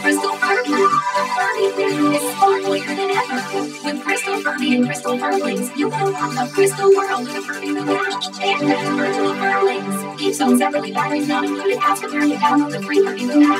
Crystal Furby, the Furby world is sparklier than ever. With Crystal Furby and Crystal Furblings, you can unlock the crystal world with a Furby Boom and a virtual Furblings. Each zone separately batteries not included. Ask to parent to download the free Furby Boom